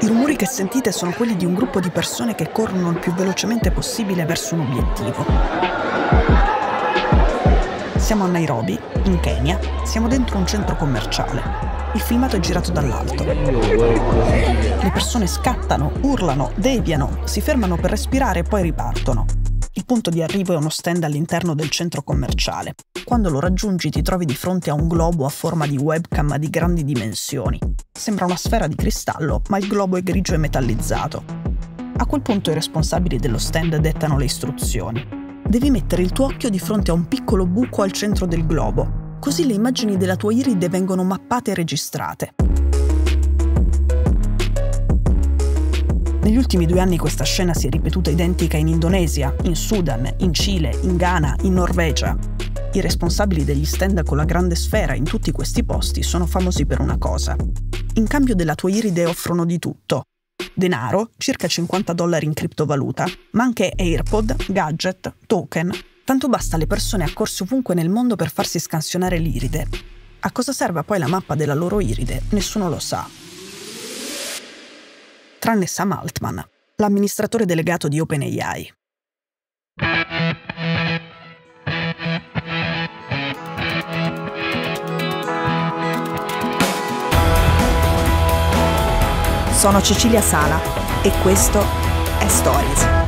I rumori che sentite sono quelli di un gruppo di persone che corrono il più velocemente possibile verso un obiettivo. Siamo a Nairobi, in Kenya, siamo dentro un centro commerciale. Il filmato è girato dall'alto. Le persone scattano, urlano, deviano, si fermano per respirare e poi ripartono. Il punto di arrivo è uno stand all'interno del centro commerciale. Quando lo raggiungi ti trovi di fronte a un globo a forma di webcam di grandi dimensioni. Sembra una sfera di cristallo, ma il globo è grigio e metallizzato. A quel punto i responsabili dello stand dettano le istruzioni. Devi mettere il tuo occhio di fronte a un piccolo buco al centro del globo, così le immagini della tua iride vengono mappate e registrate. Negli ultimi due anni questa scena si è ripetuta identica in Indonesia, in Sudan, in Cile, in Ghana, in Norvegia. I responsabili degli stand con la grande sfera in tutti questi posti sono famosi per una cosa. In cambio della tua iride offrono di tutto. Denaro, circa 50 dollari in criptovaluta, ma anche AirPod, gadget, token. Tanto basta alle persone accorse ovunque nel mondo per farsi scansionare l'iride. A cosa serve poi la mappa della loro iride? Nessuno lo sa tranne Sam Altman, l'amministratore delegato di OpenAI. Sono Cecilia Sala e questo è Stories.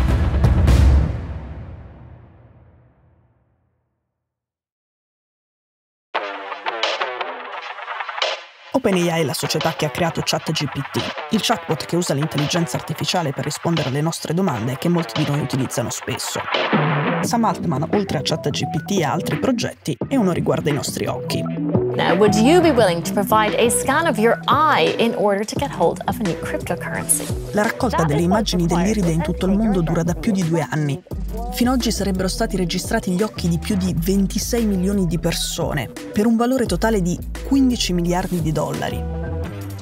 OpenAI è la società che ha creato ChatGPT, il chatbot che usa l'intelligenza artificiale per rispondere alle nostre domande e che molti di noi utilizzano spesso. Sam Altman, oltre a ChatGPT, ha altri progetti e uno riguarda i nostri occhi. Now, would you be willing to provide a scan of your eye in order to get hold of a new cryptocurrency? La raccolta delle immagini dell'iride in tutto il mondo dura da più di due anni. Fino ad oggi sarebbero stati registrati gli occhi di più di 26 milioni di persone, per un valore totale di 15 miliardi di dollari.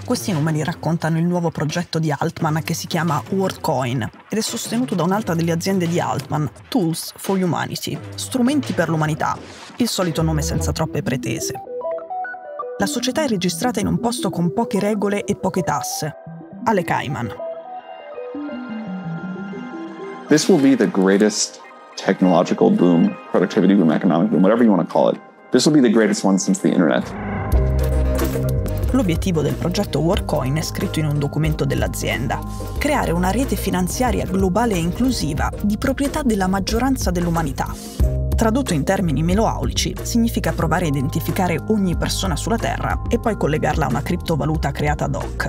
Questi numeri raccontano il nuovo progetto di Altman che si chiama WorldCoin ed è sostenuto da un'altra delle aziende di Altman, Tools for Humanity, strumenti per l'umanità, il solito nome senza troppe pretese. La società è registrata in un posto con poche regole e poche tasse, alle Cayman. This will be the greatest technological boom, productivity boom, economic boom, whatever you want to call it. This will be the greatest one since the internet. L'obiettivo del progetto WorkCoin è scritto in un documento dell'azienda. Creare una rete finanziaria globale e inclusiva di proprietà della maggioranza dell'umanità. Tradotto in termini meno aulici, significa provare a identificare ogni persona sulla Terra e poi collegarla a una criptovaluta creata ad hoc.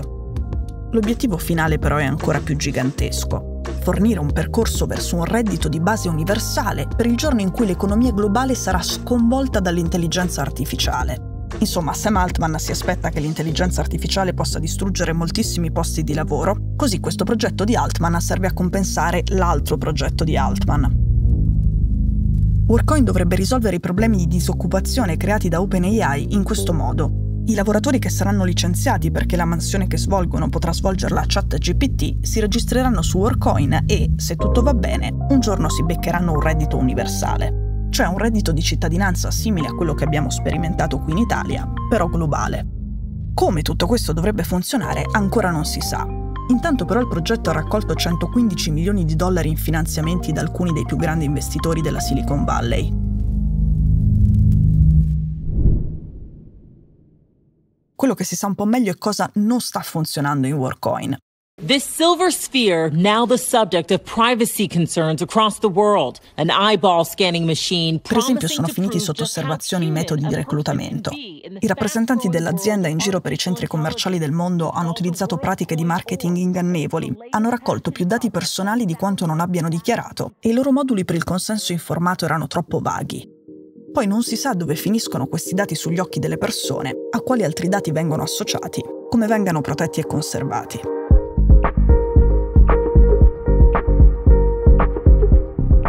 L'obiettivo finale però è ancora più gigantesco fornire un percorso verso un reddito di base universale per il giorno in cui l'economia globale sarà sconvolta dall'intelligenza artificiale. Insomma, Sam Altman si aspetta che l'intelligenza artificiale possa distruggere moltissimi posti di lavoro, così questo progetto di Altman serve a compensare l'altro progetto di Altman. Workcoin dovrebbe risolvere i problemi di disoccupazione creati da OpenAI in questo modo, i lavoratori che saranno licenziati perché la mansione che svolgono potrà svolgerla chat GPT si registreranno su Workcoin e, se tutto va bene, un giorno si beccheranno un reddito universale, cioè un reddito di cittadinanza simile a quello che abbiamo sperimentato qui in Italia, però globale. Come tutto questo dovrebbe funzionare ancora non si sa. Intanto però il progetto ha raccolto 115 milioni di dollari in finanziamenti da alcuni dei più grandi investitori della Silicon Valley, quello che si sa un po' meglio è cosa non sta funzionando in Workcoin. This silver sphere, now the subject of privacy concerns across the world, an eyeball scanning machine. Per esempio, sono finiti sotto osservazione i metodi di reclutamento. I rappresentanti dell'azienda in giro per i centri commerciali del mondo hanno utilizzato pratiche di marketing ingannevoli, hanno raccolto più dati personali di quanto non abbiano dichiarato e i loro moduli per il consenso informato erano troppo vaghi. Poi non si sa dove finiscono questi dati sugli occhi delle persone, a quali altri dati vengono associati, come vengano protetti e conservati.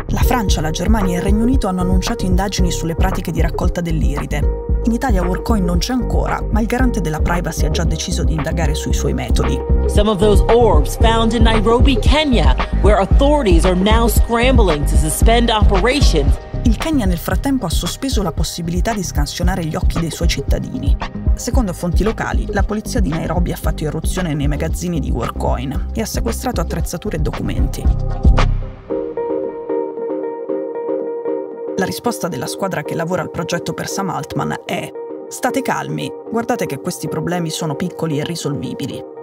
La Francia, la Germania e il Regno Unito hanno annunciato indagini sulle pratiche di raccolta dell'iride. In Italia WorkCoin non c'è ancora, ma il garante della privacy ha già deciso di indagare sui suoi metodi. Some of those orbs found in Nairobi, Kenya, where authorities are now scrambling to suspend operations il Kenya nel frattempo ha sospeso la possibilità di scansionare gli occhi dei suoi cittadini. Secondo fonti locali, la polizia di Nairobi ha fatto irruzione nei magazzini di Workcoin e ha sequestrato attrezzature e documenti. La risposta della squadra che lavora al progetto per Sam Altman è State calmi, guardate che questi problemi sono piccoli e risolvibili.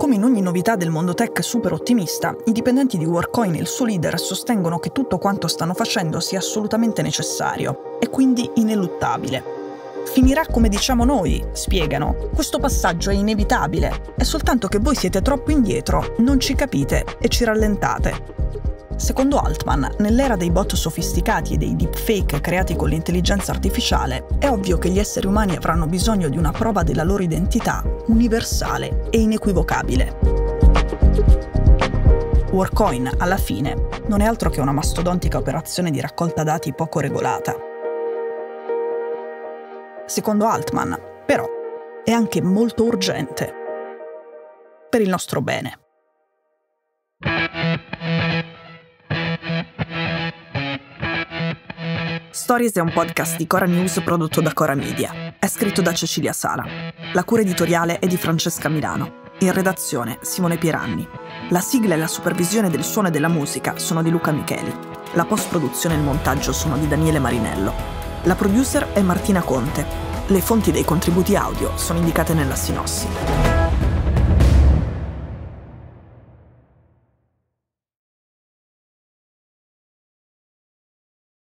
Come in ogni novità del mondo tech super ottimista, i dipendenti di Workcoin e il suo leader sostengono che tutto quanto stanno facendo sia assolutamente necessario e quindi ineluttabile. Finirà come diciamo noi, spiegano. Questo passaggio è inevitabile, è soltanto che voi siete troppo indietro, non ci capite e ci rallentate. Secondo Altman, nell'era dei bot sofisticati e dei deepfake creati con l'intelligenza artificiale, è ovvio che gli esseri umani avranno bisogno di una prova della loro identità universale e inequivocabile. Workcoin, alla fine, non è altro che una mastodontica operazione di raccolta dati poco regolata. Secondo Altman, però, è anche molto urgente. Per il nostro bene. Stories è un podcast di Cora News prodotto da Cora Media. È scritto da Cecilia Sala. La cura editoriale è di Francesca Milano. In redazione Simone Pieranni. La sigla e la supervisione del suono e della musica sono di Luca Micheli. La post-produzione e il montaggio sono di Daniele Marinello. La producer è Martina Conte. Le fonti dei contributi audio sono indicate nella sinossi.